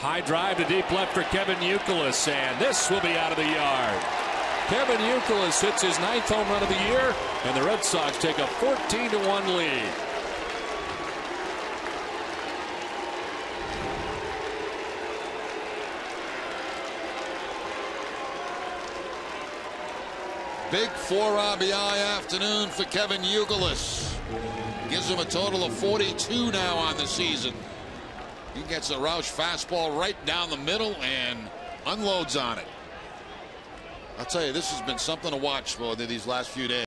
High drive to deep left for Kevin Youkilis, and this will be out of the yard. Kevin Youkilis hits his ninth home run of the year, and the Red Sox take a 14 to 1 lead. Big four RBI afternoon for Kevin Youkilis. Gives him a total of 42 now on the season. He gets a Roush fastball right down the middle and unloads on it. I'll tell you, this has been something to watch for these last few days.